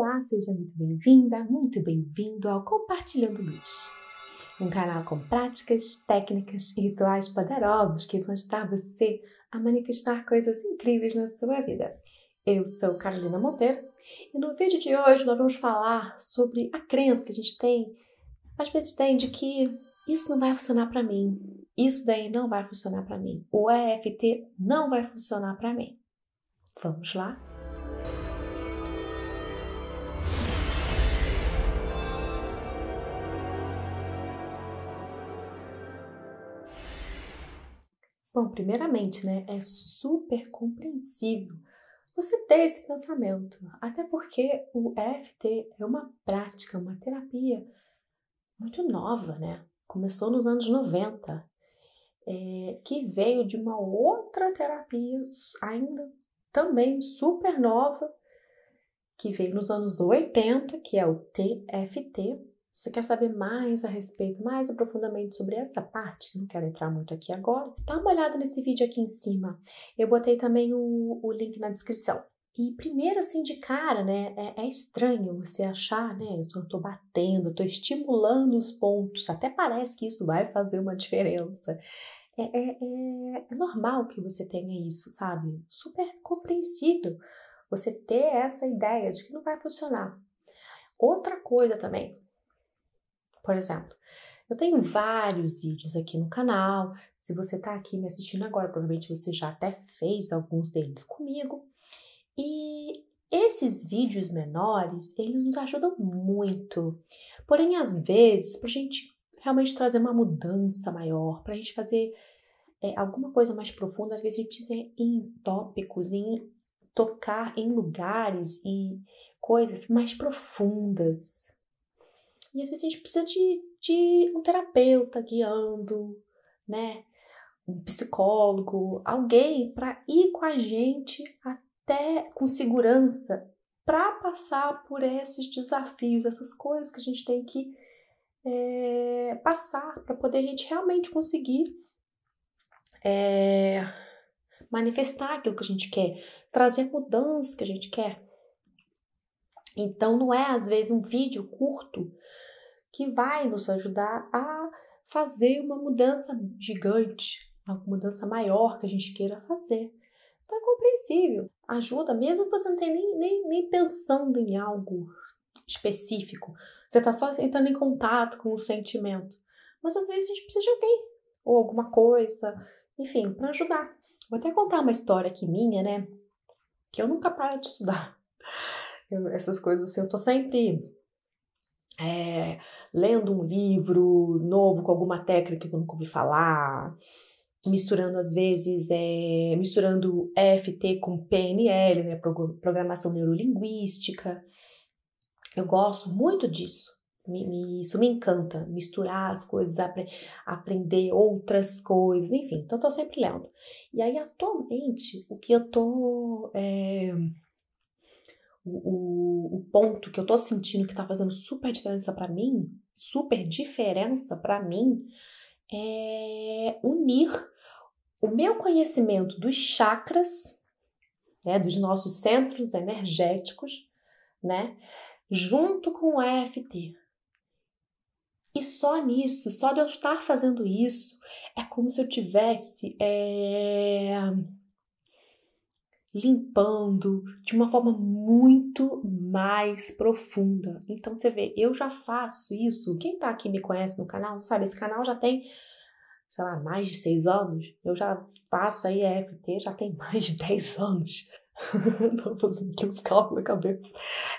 Olá, seja muito bem-vinda, muito bem-vindo ao Compartilhando Luz, um canal com práticas, técnicas e rituais poderosos que vão ajudar você a manifestar coisas incríveis na sua vida. Eu sou Carolina Monteiro e no vídeo de hoje nós vamos falar sobre a crença que a gente tem, às vezes tem, de que isso não vai funcionar para mim, isso daí não vai funcionar para mim, o EFT não vai funcionar para mim. Vamos lá? Bom, primeiramente, né, é super compreensível você ter esse pensamento, até porque o EFT é uma prática, uma terapia muito nova, né? Começou nos anos 90, é, que veio de uma outra terapia ainda também super nova, que veio nos anos 80, que é o TFT, você quer saber mais a respeito, mais aprofundamente sobre essa parte, não quero entrar muito aqui agora, dá uma olhada nesse vídeo aqui em cima. Eu botei também o, o link na descrição. E primeiro, assim, de cara, né, é, é estranho você achar, né, eu tô batendo, tô estimulando os pontos, até parece que isso vai fazer uma diferença. É, é, é, é normal que você tenha isso, sabe? Super compreensível você ter essa ideia de que não vai funcionar. Outra coisa também, por exemplo, eu tenho vários vídeos aqui no canal. Se você está aqui me assistindo agora, provavelmente você já até fez alguns deles comigo. E esses vídeos menores, eles nos ajudam muito. Porém, às vezes, para a gente realmente trazer uma mudança maior, para a gente fazer é, alguma coisa mais profunda, às vezes a gente precisa ir em tópicos, em tocar em lugares e coisas mais profundas, e às vezes a gente precisa de, de um terapeuta guiando, né? Um psicólogo, alguém para ir com a gente até com segurança para passar por esses desafios, essas coisas que a gente tem que é, passar para poder a gente realmente conseguir é, manifestar aquilo que a gente quer, trazer mudança que a gente quer. Então não é às vezes um vídeo curto que vai nos ajudar a fazer uma mudança gigante, uma mudança maior que a gente queira fazer. Então é compreensível, ajuda, mesmo que você não tenha nem, nem, nem pensando em algo específico, você está só entrando em contato com o sentimento. Mas às vezes a gente precisa de alguém, ou alguma coisa, enfim, para ajudar. Vou até contar uma história aqui minha, né? Que eu nunca paro de estudar. Eu, essas coisas assim, eu tô sempre é, lendo um livro novo com alguma técnica que eu nunca ouvi falar, misturando às vezes, é, misturando EFT com PNL, né, programação neurolinguística. Eu gosto muito disso. Me, me, isso me encanta, misturar as coisas, apre, aprender outras coisas, enfim, então tô sempre lendo. E aí, atualmente, o que eu tô é, o, o, ponto que eu tô sentindo que tá fazendo super diferença para mim, super diferença para mim, é unir o meu conhecimento dos chakras, né, dos nossos centros energéticos, né, junto com o EFT. E só nisso, só de eu estar fazendo isso, é como se eu tivesse é, limpando de uma forma muito mais profunda. Então você vê, eu já faço isso. Quem tá aqui me conhece no canal, sabe? Esse canal já tem, sei lá, mais de seis anos. Eu já faço aí EFT, já tem mais de dez anos. Tô fazendo aqui uns cálculos na cabeça.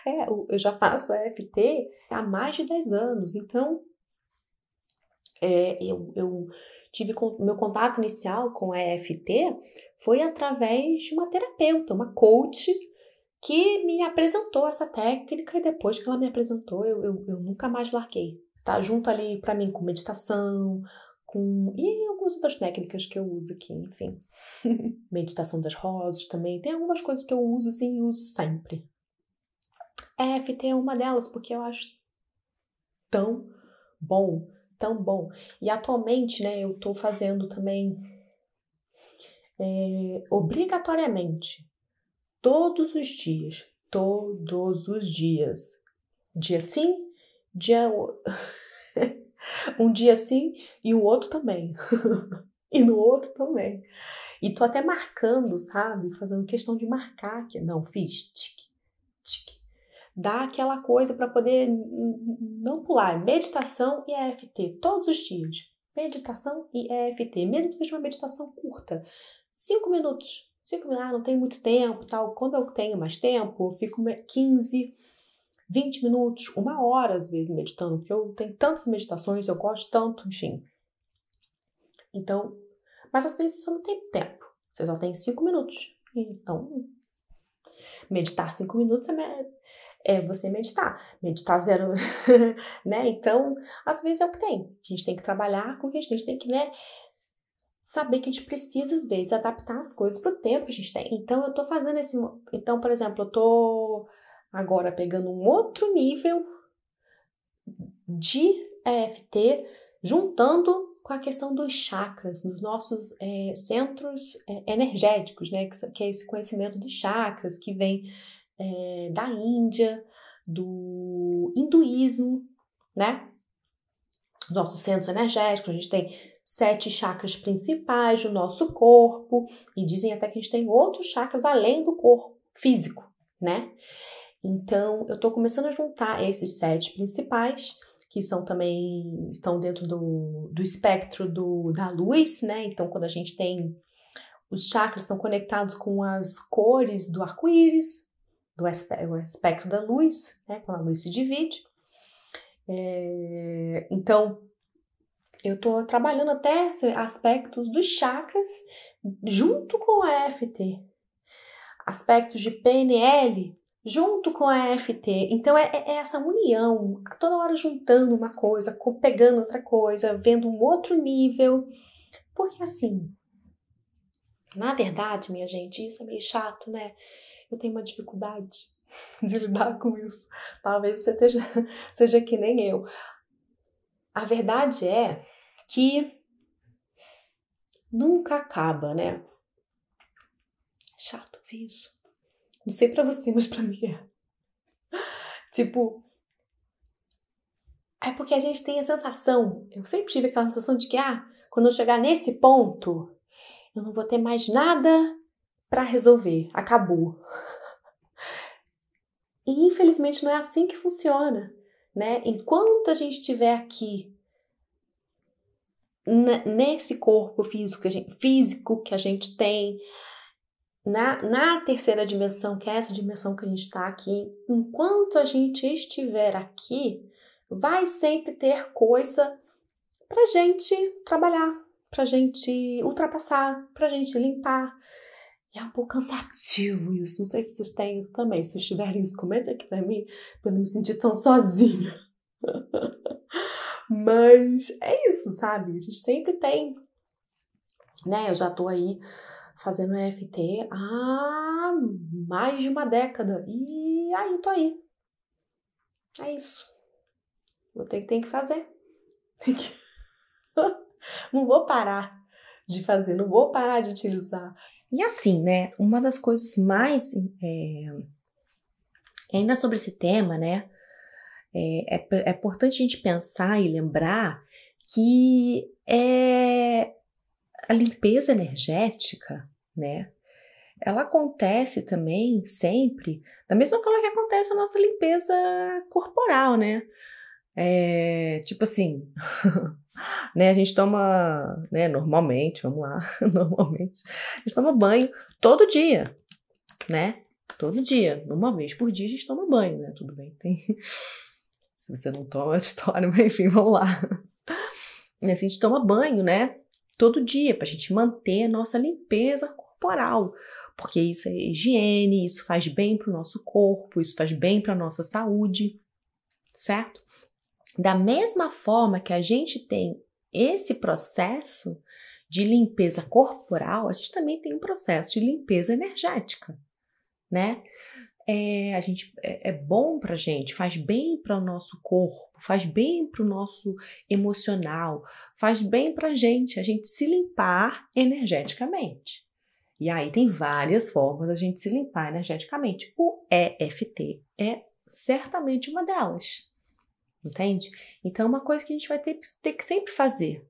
É, eu já faço EFT há mais de dez anos. Então, é, eu, eu tive meu contato inicial com a EFT foi através de uma terapeuta, uma coach, que me apresentou essa técnica e depois que ela me apresentou, eu, eu, eu nunca mais larguei. Tá junto ali para mim com meditação, com e algumas outras técnicas que eu uso aqui, enfim. meditação das rosas também. Tem algumas coisas que eu uso assim e uso sempre. EFT é uma delas porque eu acho tão bom tão bom. E atualmente, né, eu estou fazendo também é, obrigatoriamente, todos os dias, todos os dias. Dia sim, dia um dia sim e o outro também. e no outro também. E tô até marcando, sabe? Fazendo questão de marcar aqui. Não, fiz. Tique. Dá aquela coisa para poder não pular. Meditação e EFT todos os dias. Meditação e EFT, mesmo que seja uma meditação curta. Cinco minutos. Cinco minutos, ah, não tem muito tempo, tal. Quando eu tenho mais tempo, eu fico 15, 20 minutos, uma hora às vezes meditando, porque eu tenho tantas meditações, eu gosto tanto, enfim. Então, mas às vezes você não tem tempo, você só tem cinco minutos. Então, meditar cinco minutos é, é você meditar. Meditar zero, né? Então, às vezes é o que tem. A gente tem que trabalhar com o que a gente tem que, né? Saber que a gente precisa, às vezes, adaptar as coisas para o tempo que a gente tem. Então, eu tô fazendo esse. Então, por exemplo, eu tô agora pegando um outro nível de EFT, juntando com a questão dos chakras, dos nossos é, centros é, energéticos, né? Que, que, é esse conhecimento dos chakras que vem é, da Índia, do hinduísmo, né? Nossos centros energéticos, a gente tem sete chakras principais do nosso corpo, e dizem até que a gente tem outros chakras além do corpo físico, né? Então, eu estou começando a juntar esses sete principais que são também estão dentro do, do espectro do, da luz, né? Então, quando a gente tem os chakras estão conectados com as cores do arco-íris, do espectro da luz, né? Quando a luz se divide. É, então, eu estou trabalhando até aspectos dos chakras junto com a EFT. Aspectos de PNL junto com a EFT. Então é, é, essa união, toda hora juntando uma coisa, pegando outra coisa, vendo um outro nível. Porque assim, na verdade, minha gente, isso é meio chato, né? Eu tenho uma dificuldade de lidar com isso. Talvez você esteja, seja que nem eu. A verdade é que nunca acaba, né? Chato ver isso. Não sei para você, mas para mim é. Tipo, é porque a gente tem a sensação, eu sempre tive aquela sensação de que, ah, quando eu chegar nesse ponto, eu não vou ter mais nada para resolver, acabou. E infelizmente não é assim que funciona, né? Enquanto a gente estiver aqui nesse corpo físico que a gente, físico que a gente tem, na, na terceira dimensão, que é essa dimensão que a gente está aqui, enquanto a gente estiver aqui, vai sempre ter coisa para gente trabalhar, para gente ultrapassar, para gente limpar. É um pouco cansativo isso. Não sei se vocês têm isso também. Se tiverem isso, comenta aqui para mim, para não me sentir tão sozinha. Mas é isso, sabe? A gente sempre tem, né? Eu já tô aí fazendo EFT há mais de uma década. E aí, tô aí. É isso. Vou ter, tem que fazer. não vou parar de fazer, não vou parar de utilizar. E assim, né? Uma das coisas mais. É, ainda sobre esse tema, né? É, é, é importante a gente pensar e lembrar que é, a limpeza energética né? Ela acontece também sempre da mesma forma que acontece a nossa limpeza corporal, né? É, tipo assim, né? A gente toma, né? Normalmente, vamos lá, normalmente, a gente toma banho todo dia, né? Todo dia, uma vez por dia a gente toma banho, né? Tudo bem, tem. Se você não toma, é história, mas enfim, vamos lá. Assim, a gente toma banho, né? Todo dia, pra gente manter a nossa limpeza corporal, porque isso é higiene, isso faz bem para o nosso corpo, isso faz bem para a nossa saúde, certo? Da mesma forma que a gente tem esse processo de limpeza corporal, a gente também tem um processo de limpeza energética, né? É, a gente é, é bom para gente, faz bem para o nosso corpo, faz bem para o nosso emocional, faz bem para gente a gente se limpar energeticamente. E aí tem várias formas da gente se limpar energeticamente. O EFT é certamente uma delas. Entende? Então é uma coisa que a gente vai ter, ter que sempre fazer,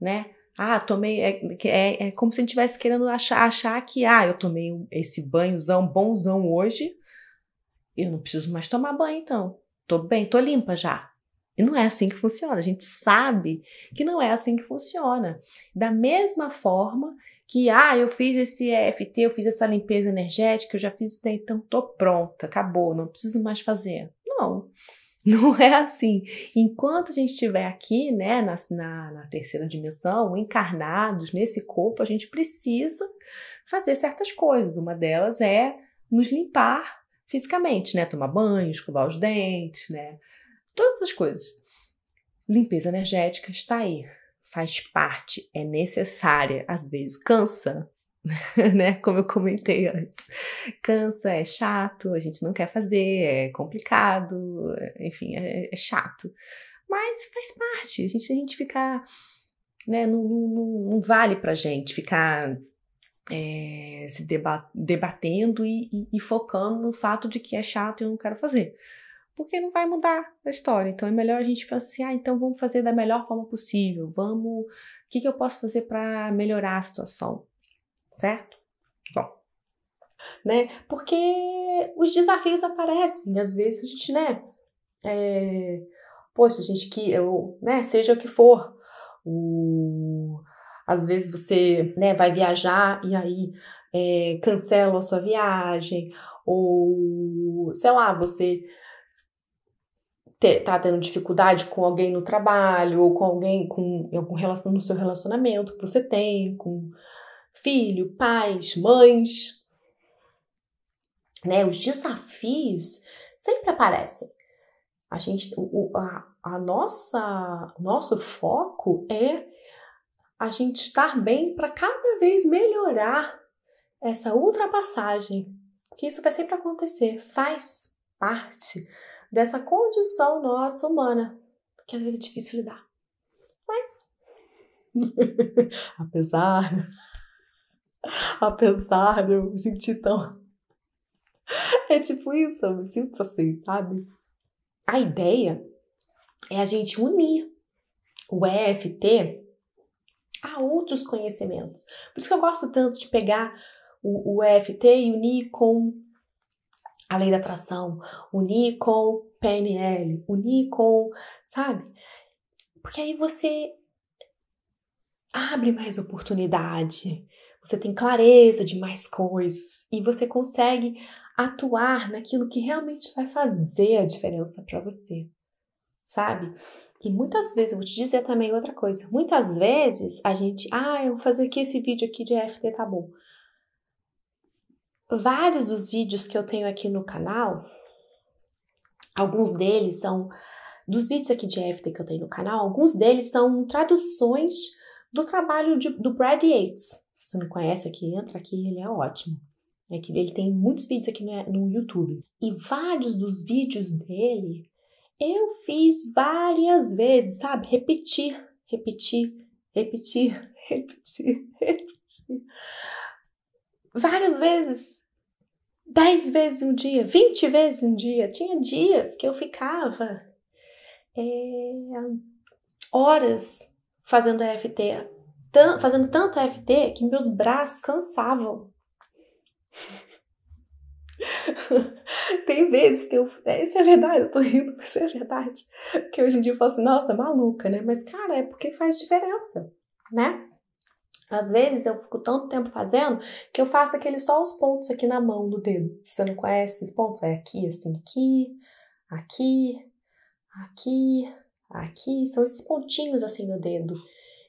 né? Ah, tomei. É, é, é como se a gente estivesse querendo achar, achar que, ah, eu tomei esse banhozão bonzão hoje, eu não preciso mais tomar banho, então. Tô bem, tô limpa já. E não é assim que funciona. A gente sabe que não é assim que funciona. Da mesma forma que, ah, eu fiz esse EFT, eu fiz essa limpeza energética, eu já fiz isso, então tô pronta, acabou, não preciso mais fazer. Não. Não é assim. Enquanto a gente estiver aqui, né, na, na, na, terceira dimensão, encarnados nesse corpo, a gente precisa fazer certas coisas. Uma delas é nos limpar fisicamente, né? Tomar banho, escovar os dentes, né? Todas essas coisas. Limpeza energética está aí. Faz parte, é necessária, às vezes cansa, né? Como eu comentei antes. Cansa, é chato, a gente não quer fazer, é complicado, enfim, é, é chato. Mas faz parte, a gente, a gente ficar, né? Não, não, não vale pra gente ficar é, se debatendo e, e, e, focando no fato de que é chato e eu não quero fazer. Porque não vai mudar a história. Então é melhor a gente pensar assim: ah, então vamos fazer da melhor forma possível. Vamos. O que, que eu posso fazer para melhorar a situação? Certo? Bom, né? Porque os desafios aparecem, às vezes a gente, né? É, poxa, a gente que eu, né? Seja o que for, o, às vezes você, né? Vai viajar e aí é, cancela a sua viagem ou sei lá, você tá tendo dificuldade com alguém no trabalho ou com alguém com algum relação no seu relacionamento que você tem com filho, pais, mães. Né? Os desafios sempre aparecem. A gente, o, a, a nossa, nosso foco é a gente estar bem para cada vez melhorar essa ultrapassagem. Que isso vai sempre acontecer, faz parte dessa condição nossa humana, que às vezes é difícil lidar. Mas, apesar apesar de eu me sentir tão. É tipo isso, eu me sinto assim, sabe? A ideia é a gente unir o EFT a outros conhecimentos. Por isso que eu gosto tanto de pegar o, o EFT e unir com a lei da atração, unir com PNL, unir com, sabe? Porque aí você abre mais oportunidade, você tem clareza de mais coisas e você consegue atuar naquilo que realmente vai fazer a diferença para você, sabe? E muitas vezes, eu vou te dizer também outra coisa, muitas vezes a gente, ah, eu vou fazer aqui esse vídeo aqui de EFT, tá bom. Vários dos vídeos que eu tenho aqui no canal, alguns deles são, dos vídeos aqui de EFT que eu tenho no canal, alguns deles são traduções do trabalho de, do Brad Yates. Se você não conhece aqui, entra aqui, ele é ótimo. É que ele tem muitos vídeos aqui no, YouTube. E vários dos vídeos dele eu fiz várias vezes, sabe? Repetir, repetir, repetir, repetir, repetir. Várias vezes. Dez vezes um dia, vinte vezes um dia. Tinha dias que eu ficava é, horas fazendo EFT, fazendo tanto EFT que meus braços cansavam. Tem vezes que eu. É, isso é verdade, eu tô rindo, mas é verdade. Que hoje em dia eu falo assim, nossa, maluca, né? Mas, cara, é porque faz diferença, né? Às vezes eu fico tanto tempo fazendo que eu faço aquele só os pontos aqui na mão do dedo. Se você não conhece esses pontos, é aqui, assim, aqui, aqui, aqui, aqui. São esses pontinhos assim no dedo.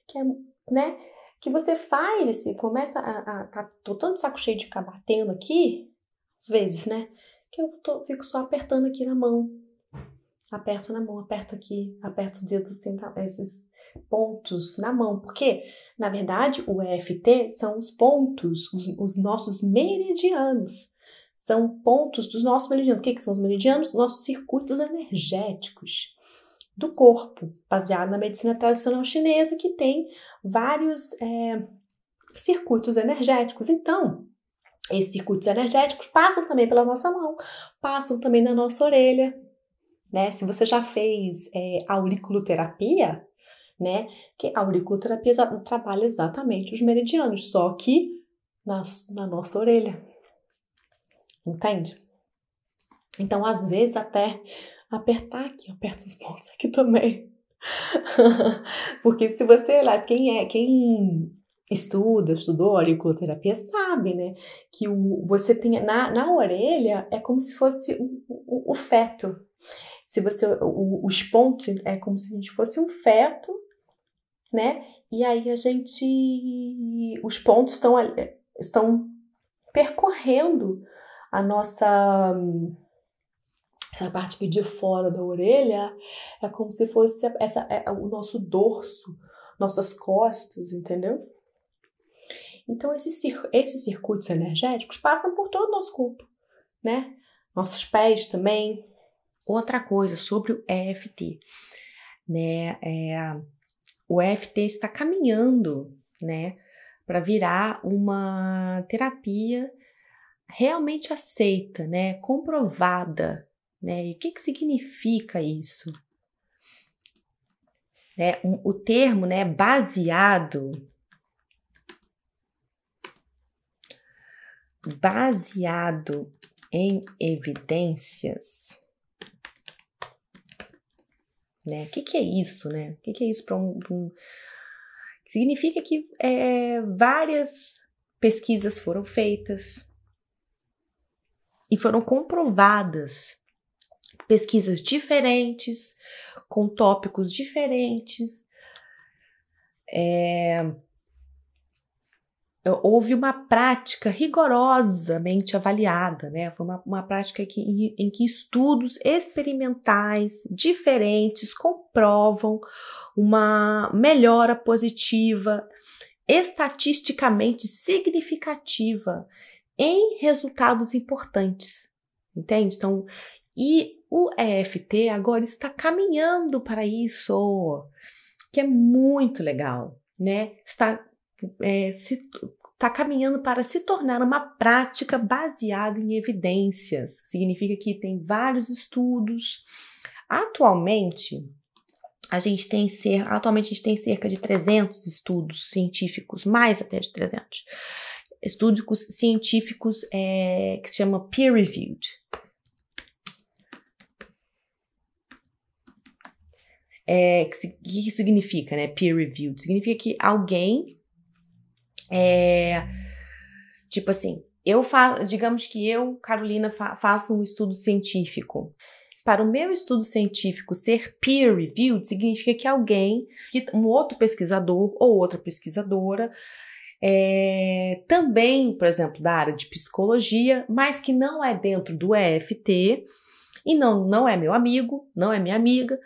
Que é né? Que você faz e começa a, a, tá, tô tanto saco cheio de ficar batendo aqui, às vezes, né? Que eu tô, fico só apertando aqui na mão. Aperto na mão, aperto aqui, aperto os dedos assim, tá, esses pontos na mão. Porque, na verdade, o EFT são os pontos, os, os nossos meridianos. São pontos dos nossos meridianos. O que, que são os meridianos? Nossos circuitos energéticos do corpo, baseado na medicina tradicional chinesa, que tem vários, é, circuitos energéticos. Então, esses circuitos energéticos passam também pela nossa mão, passam também na nossa orelha, né? Se você já fez é, auriculoterapia, né? Que a auriculoterapia trabalha exatamente os meridianos, só que na, na nossa orelha. Entende? Então, às vezes, até apertar aqui, aperta os pontos aqui também. Porque se você olhar, quem é, quem estuda, estudou auriculoterapia, sabe, né? Que o, você tem na, na orelha é como se fosse o, o, o feto. Se você, o, os pontos é como se a gente fosse um feto, né? E aí a gente, os pontos estão, estão percorrendo a nossa essa parte aqui de fora da orelha é como se fosse essa, é, o nosso dorso, nossas costas, entendeu? Então, esses, esses circuitos energéticos passam por todo o nosso corpo, né? Nossos pés também. Outra coisa sobre o EFT, né? É, o EFT está caminhando, né? Para virar uma terapia realmente aceita, né? Comprovada, né? E o que, que significa isso? Né? Um, o termo, né? Baseado baseado em evidências. Né? O que, que é isso, né? O que, que é isso para um, um, Significa que é, várias pesquisas foram feitas e foram comprovadas. Pesquisas diferentes, com tópicos diferentes. É, houve uma prática rigorosamente avaliada, né? Foi uma, uma prática que, em, em que estudos experimentais diferentes comprovam uma melhora positiva, estatisticamente significativa em resultados importantes, entende? Então, e o EFT agora está caminhando para isso, que é muito legal, né? Está é, se, está caminhando para se tornar uma prática baseada em evidências. Significa que tem vários estudos. Atualmente, a gente tem ser, atualmente a gente tem cerca de 300 estudos científicos, mais até de 300. Estudos científicos é, que se chama peer reviewed. É, que, que significa, né? Peer reviewed significa que alguém é, tipo assim, eu faço, digamos que eu, Carolina, fa faço um estudo científico. Para o meu estudo científico ser peer reviewed, significa que alguém, que um outro pesquisador ou outra pesquisadora, é, também, por exemplo, da área de psicologia, mas que não é dentro do EFT e não, não é meu amigo, não é minha amiga,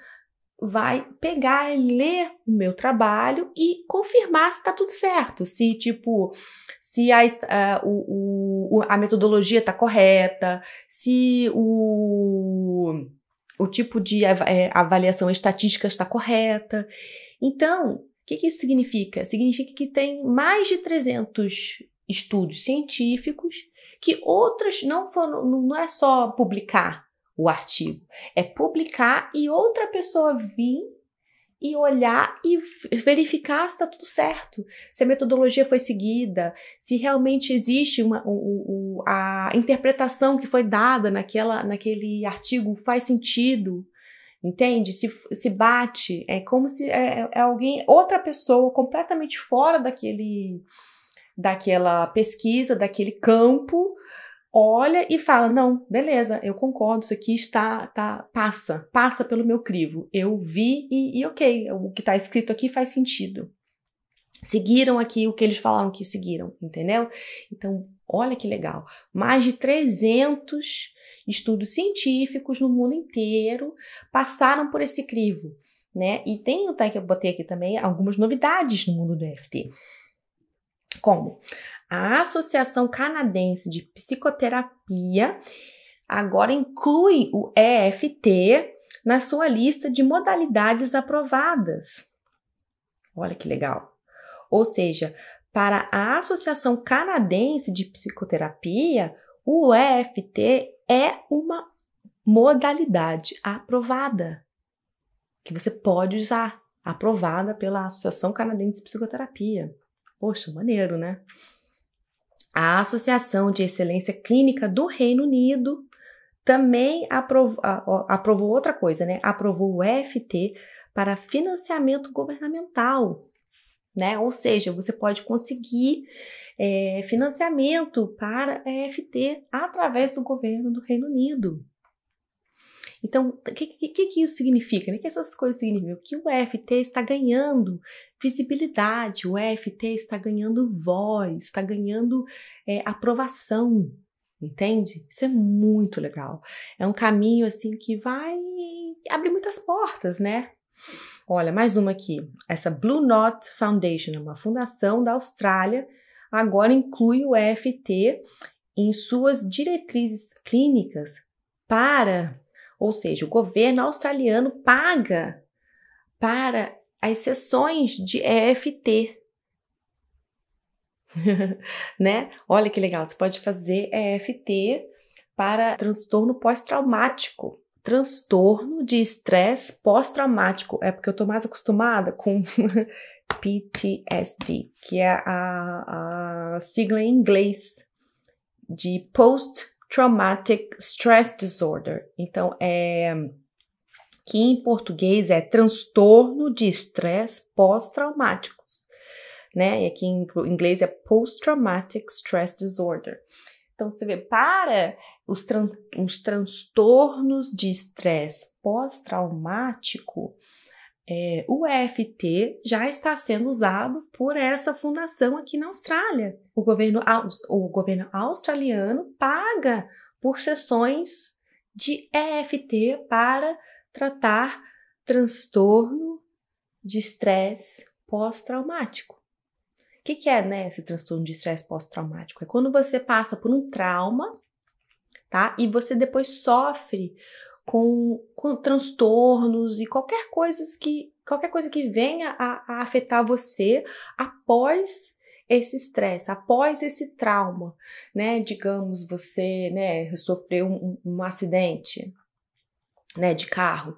vai pegar e ler o meu trabalho e confirmar se está tudo certo, se tipo, se a, a, o, a metodologia está correta, se o, o tipo de é, avaliação estatística está correta. Então, o que, que isso significa? Significa que tem mais de 300 estudos científicos que outras não foram, não é só publicar, o artigo. É publicar e outra pessoa vir e olhar e verificar se está tudo certo, se a metodologia foi seguida, se realmente existe uma, a interpretação que foi dada naquela, naquele artigo faz sentido, entende? Se, se bate, é como se é, é alguém, outra pessoa completamente fora daquele, daquela pesquisa, daquele campo, olha e fala: não, beleza, eu concordo, isso aqui está, tá, passa, passa pelo meu crivo. Eu vi e, e ok, o que está escrito aqui faz sentido. Seguiram aqui o que eles falaram que seguiram, entendeu? Então, olha que legal. Mais de 300 estudos científicos no mundo inteiro passaram por esse crivo, né? E tem até que eu botei aqui também algumas novidades no mundo do FT. Como? A Associação Canadense de Psicoterapia agora inclui o EFT na sua lista de modalidades aprovadas. Olha que legal. Ou seja, para a Associação Canadense de Psicoterapia, o EFT é uma modalidade aprovada que você pode usar, aprovada pela Associação Canadense de Psicoterapia. Poxa, maneiro, né? A Associação de Excelência Clínica do Reino Unido também aprovou, aprovou outra coisa, né? Aprovou o EFT para financiamento governamental, né? Ou seja, você pode conseguir é, financiamento para EFT através do governo do Reino Unido. Então, o que, que, que, isso significa? O que essas coisas significam? Que o EFT está ganhando visibilidade, o EFT está ganhando voz, está ganhando é, aprovação, entende? Isso é muito legal. É um caminho assim que vai abrir muitas portas, né? Olha, mais uma aqui. Essa Blue Knot Foundation é uma fundação da Austrália, agora inclui o EFT em suas diretrizes clínicas para ou seja, o governo australiano paga para as sessões de EFT. né? Olha que legal, você pode fazer EFT para transtorno pós-traumático. Transtorno de estresse pós-traumático. É porque eu tô mais acostumada com PTSD, que é a, a sigla em inglês de Post Traumatic Stress Disorder. Então, é que em português é transtorno de estresse pós-traumáticos, né? E aqui em inglês é Post-Traumatic Stress Disorder. Então, você vê, para os, tran os transtornos de estresse pós-traumático, é, o EFT já está sendo usado por essa fundação aqui na Austrália. O governo, o governo australiano paga por sessões de EFT para tratar transtorno de estresse pós-traumático. O que, que, é né, esse transtorno de estresse pós-traumático? É quando você passa por um trauma, tá? E você depois sofre com, com transtornos e qualquer coisa que qualquer coisa que venha a, a afetar você após esse estresse, após esse trauma, né? Digamos, você, né, sofreu um, um acidente, né, de carro.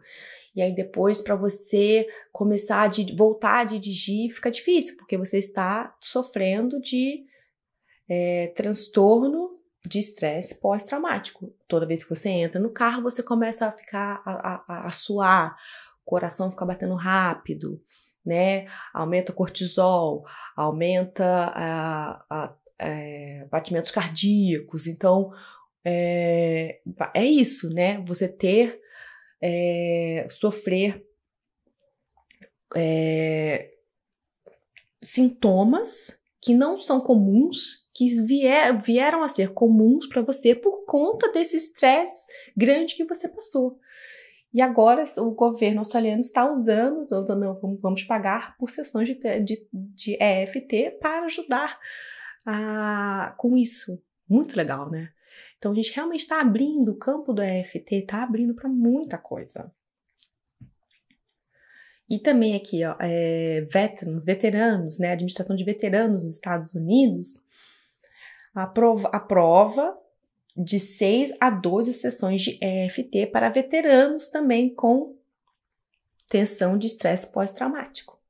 E aí depois para você começar a voltar a dirigir fica difícil, porque você está sofrendo de é, transtorno de estresse pós-traumático. Toda vez que você entra no carro, você começa a ficar a, a, a suar, o coração fica batendo rápido, né? Aumenta cortisol, aumenta a, a, é, batimentos cardíacos. Então, é, é isso, né? Você ter, é, sofrer é, sintomas que não são comuns que vier, vieram a ser comuns para você por conta desse estresse grande que você passou. E agora o governo australiano está usando, não, vamos pagar por sessões de, de, de EFT para ajudar a, com isso. Muito legal, né? Então a gente realmente está abrindo o campo do EFT, está abrindo para muita coisa. E também aqui, ó, é, veteranos, veteranos, né? Administração de veteranos dos Estados Unidos aprova, aprova de 6 a 12 sessões de EFT para veteranos também com tensão de estresse pós-traumático.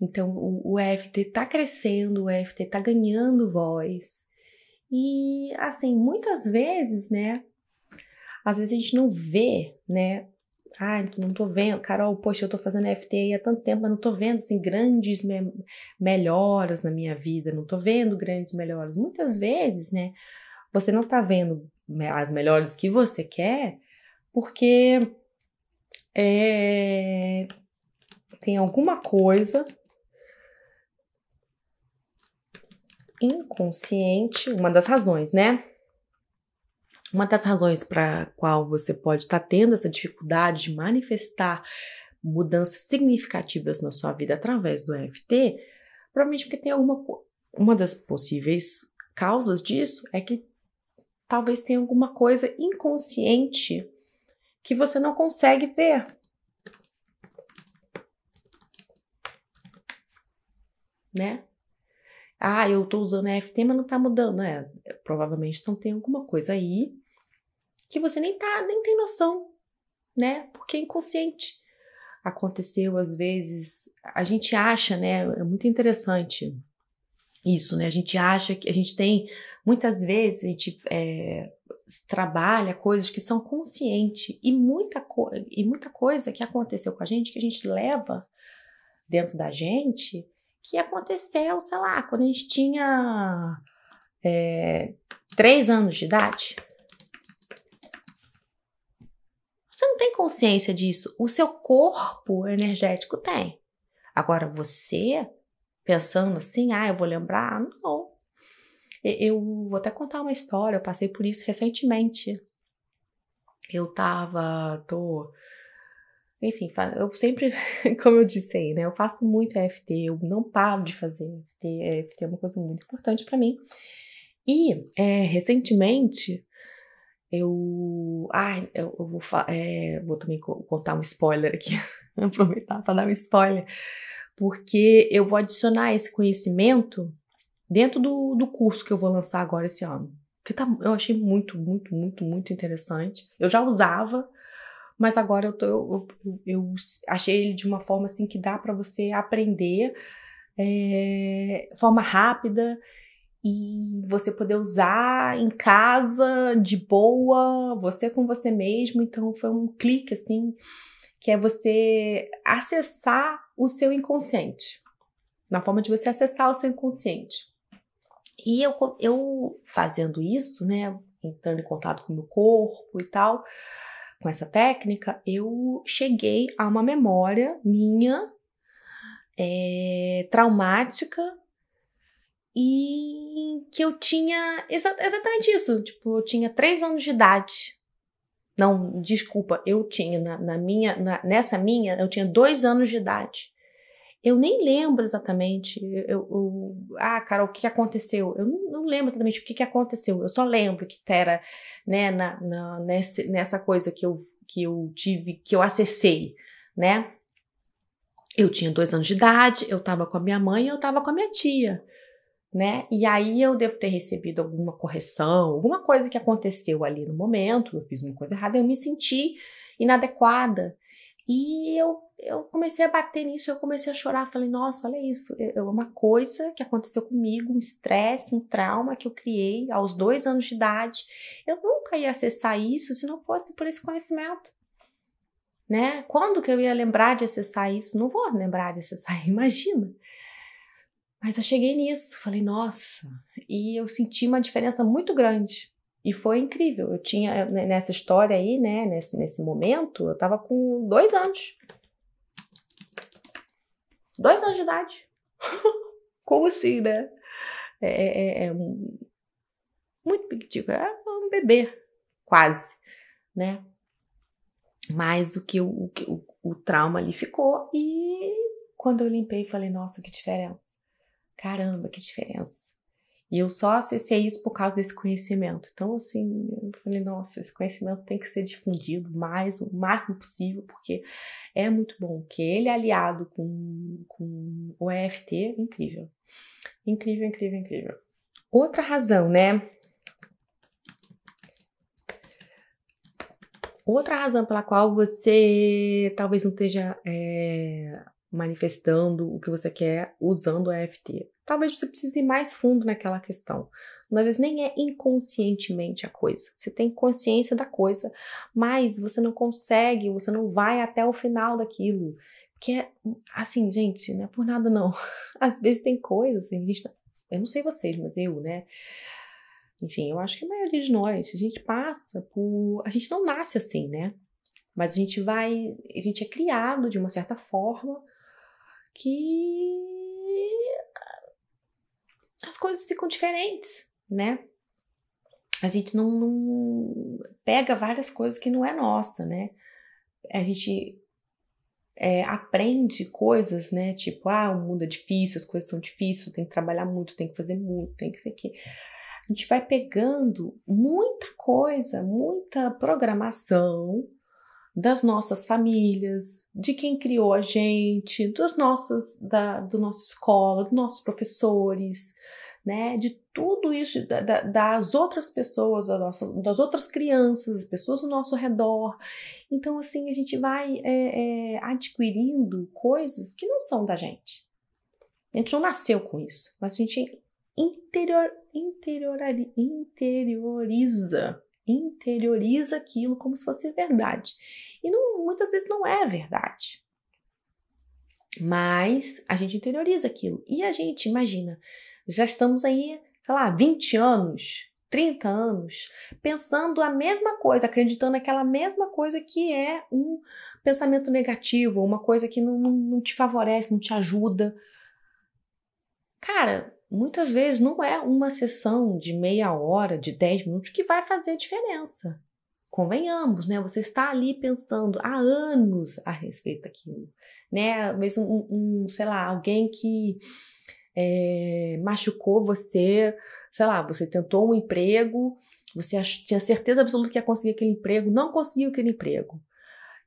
Então, o, o EFT está crescendo, o EFT está ganhando voz. E, assim, muitas vezes, né, às vezes a gente não vê, né, ah, não tô vendo, Carol, poxa, eu tô fazendo FTA há tanto tempo, mas não tô vendo assim grandes me melhoras na minha vida, não tô vendo grandes melhoras. Muitas vezes, né, você não tá vendo as melhores que você quer, porque é, tem alguma coisa inconsciente, uma das razões, né? Uma das razões para qual você pode estar tá tendo essa dificuldade de manifestar mudanças significativas na sua vida através do EFT, provavelmente porque tem alguma uma das possíveis causas disso é que talvez tenha alguma coisa inconsciente que você não consegue ver. né? Ah, eu tô usando EFT, mas não tá mudando. É, provavelmente então tem alguma coisa aí que você nem tá, nem tem noção, né? Porque é inconsciente. Aconteceu às vezes, a gente acha, né? É muito interessante isso, né? A gente acha que a gente tem, muitas vezes, a gente é, trabalha coisas que são conscientes e muita, e muita coisa que aconteceu com a gente, que a gente leva dentro da gente, que aconteceu, sei lá, quando a gente tinha é, três anos de idade. Você não tem consciência disso. O seu corpo energético tem. Agora, você, pensando assim, ah, eu vou lembrar, não. Eu vou até contar uma história, eu passei por isso recentemente. Eu tava, tô enfim, eu sempre, como eu disse aí, né? Eu faço muito EFT, eu não paro de fazer EFT. EFT é uma coisa muito importante para mim. E é, recentemente eu. Ai, eu, eu vou, é, vou também contar um spoiler aqui, aproveitar para dar um spoiler, porque eu vou adicionar esse conhecimento dentro do, do curso que eu vou lançar agora esse ano. Que tá, eu achei muito, muito, muito, muito interessante. Eu já usava, mas agora eu, tô, eu, eu, eu achei ele de uma forma assim que dá para você aprender é, forma rápida e você poder usar em casa de boa, você com você mesmo. Então foi um clique assim que é você acessar o seu inconsciente, na forma de você acessar o seu inconsciente. E eu, eu fazendo isso, né, entrando em contato com o meu corpo e tal, com essa técnica, eu cheguei a uma memória minha é, traumática e que eu tinha exa exatamente isso. Tipo, eu tinha três anos de idade. Não, desculpa, eu tinha na, na minha, na, nessa minha, eu tinha dois anos de idade. Eu nem lembro exatamente. Eu, eu, ah, cara, o que aconteceu? Eu não, não, lembro exatamente o que, que aconteceu. Eu só lembro que era né, na, na, nessa, coisa que eu, que eu tive, que eu acessei, né? Eu tinha dois anos de idade, eu tava com a minha mãe e eu tava com a minha tia, né? E aí eu devo ter recebido alguma correção, alguma coisa que aconteceu ali no momento, eu fiz uma coisa errada, eu me senti inadequada. E eu, eu comecei a bater nisso, eu comecei a chorar. Falei, nossa, olha isso, é uma coisa que aconteceu comigo, um estresse, um trauma que eu criei aos dois anos de idade. Eu nunca ia acessar isso se não fosse por esse conhecimento. Né? Quando que eu ia lembrar de acessar isso? Não vou lembrar de acessar, imagina. Mas eu cheguei nisso, falei, nossa, e eu senti uma diferença muito grande. E foi incrível. Eu tinha né, nessa história aí, né, nesse, nesse momento, eu tava com dois anos. Dois anos de idade. Como assim, né? É, é, é, é muito pequeno, é um bebê, quase, né? Mas o que o, o, o trauma ali ficou e quando eu limpei, falei, nossa, que diferença. Caramba, que diferença. E eu só acessei isso por causa desse conhecimento. Então, assim, eu falei, nossa, esse conhecimento tem que ser difundido mais, o máximo possível, porque é muito bom. Que ele é aliado com, com o EFT, incrível. Incrível, incrível, incrível. Outra razão, né? Outra razão pela qual você talvez não esteja é, manifestando o que você quer usando o EFT. Talvez você precise ir mais fundo naquela questão. Às vezes nem é inconscientemente a coisa. Você tem consciência da coisa, mas você não consegue, você não vai até o final daquilo. Que é assim, gente, não é por nada não. Às vezes tem coisas, a gente, eu não sei vocês, mas eu, né? Enfim, eu acho que a maioria de nós, a gente passa por. A gente não nasce assim, né? Mas a gente vai. A gente é criado de uma certa forma que as coisas ficam diferentes, né? A gente não, não pega várias coisas que não é nossa, né? A gente é, aprende coisas, né? Tipo, ah, o mundo é difícil, as coisas são difíceis, tem que trabalhar muito, tem que fazer muito, tem que ser que. A gente vai pegando muita coisa, muita programação das nossas famílias, de quem criou a gente, dos nossos, da, do nossa escola, dos nossos professores, né? De tudo isso, da, da, das outras pessoas, da nossa, das outras crianças, as pessoas ao nosso redor. Então, assim, a gente vai é, é, adquirindo coisas que não são da gente. A gente não nasceu com isso, mas a gente interior, interior, interioriza interioriza aquilo como se fosse verdade. E não, muitas vezes não é verdade. Mas a gente interioriza aquilo. E a gente, imagina, já estamos aí, sei lá, 20 anos, 30 anos, pensando a mesma coisa, acreditando naquela mesma coisa que é um pensamento negativo, uma coisa que não, não, não te favorece, não te ajuda. Cara, muitas vezes não é uma sessão de meia hora, de 10 minutos que vai fazer diferença. Convenhamos, né? Você está ali pensando há anos a respeito daquilo, né? Mesmo um, um sei lá, alguém que é, machucou você, sei lá, você tentou um emprego, você tinha certeza absoluta que ia conseguir aquele emprego, não conseguiu aquele emprego.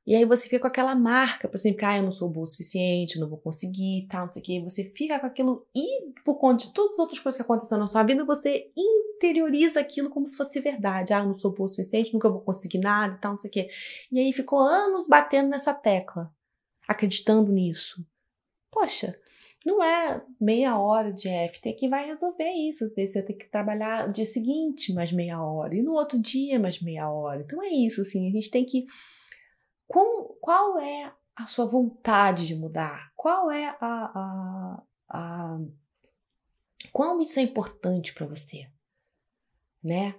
E aí você fica com aquela marca, por exemplo, ah, eu não sou boa o suficiente, não vou conseguir, tal, não sei o quê. Você fica com aquilo e por conta de todas as outras coisas que aconteceram na sua vida, você interioriza aquilo como se fosse verdade. Ah, eu não sou boa o suficiente, nunca vou conseguir nada, tal, não sei o quê. E aí ficou anos batendo nessa tecla, acreditando nisso. Poxa, não é meia hora de FT que vai resolver isso. Às vezes você tem que trabalhar no dia seguinte mais meia hora e no outro dia mais meia hora. Então é isso, assim, a gente tem que qual, qual é a sua vontade de mudar? Qual é a, a, a qual isso é importante para você, né?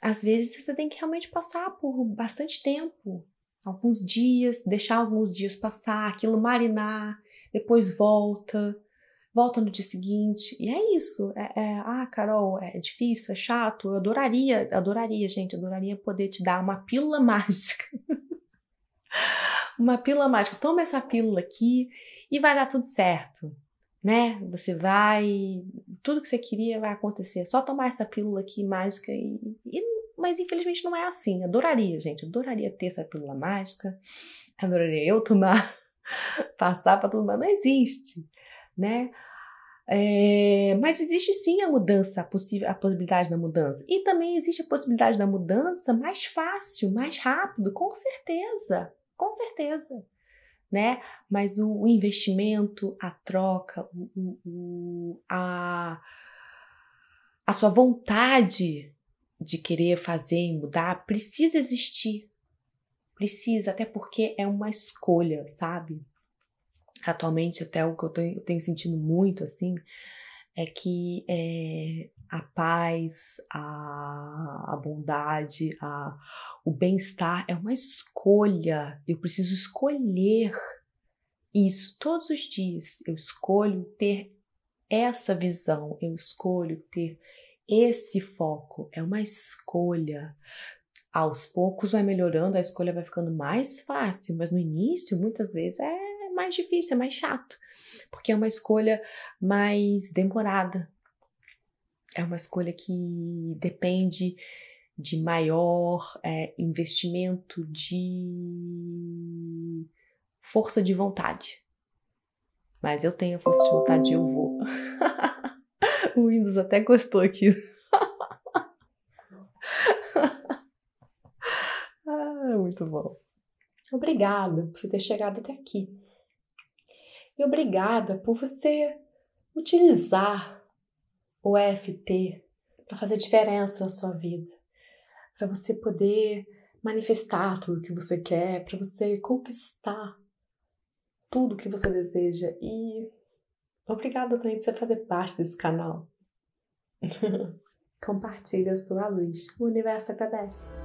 Às vezes você tem que realmente passar por bastante tempo, alguns dias, deixar alguns dias passar, aquilo marinar, depois volta, volta no dia seguinte. E é isso. É, é, ah, Carol, é difícil, é chato. Eu adoraria, adoraria, gente, adoraria poder te dar uma pílula mágica. uma pílula mágica. Toma essa pílula aqui e vai dar tudo certo. Né? Você vai. Tudo que você queria vai acontecer. Só tomar essa pílula aqui mágica e, e mas infelizmente não é assim. Adoraria, gente. Adoraria ter essa pílula mágica. Adoraria eu tomar, passar para todo mundo. Não existe né? É, mas existe sim a mudança, a, possível, a possibilidade da mudança. E também existe a possibilidade da mudança mais fácil, mais rápido, com certeza, com certeza. Né? Mas o, o investimento, a troca, o, o, a, a sua vontade de querer fazer e mudar precisa existir. Precisa, até porque é uma escolha, sabe? Atualmente até o que eu tenho, eu tenho sentido muito assim é que é, a paz, a, a bondade, a, o bem-estar é uma escolha. Eu preciso escolher isso todos os dias. Eu escolho ter essa visão, eu escolho ter esse foco. É uma escolha. Aos poucos vai melhorando, a escolha vai ficando mais fácil, mas no início, muitas vezes, é mais difícil, é mais chato, porque é uma escolha mais demorada. É uma escolha que depende de maior é, investimento de força de vontade. Mas eu tenho a força de vontade e eu vou. o Windows até gostou aqui. ah, muito bom. Obrigada por você ter chegado até aqui. E obrigada por você utilizar o EFT para fazer diferença na sua vida, para você poder manifestar tudo que você quer, para você conquistar tudo que você deseja. E obrigada também por você fazer parte desse canal. Compartilhe a sua luz. O universo agradece.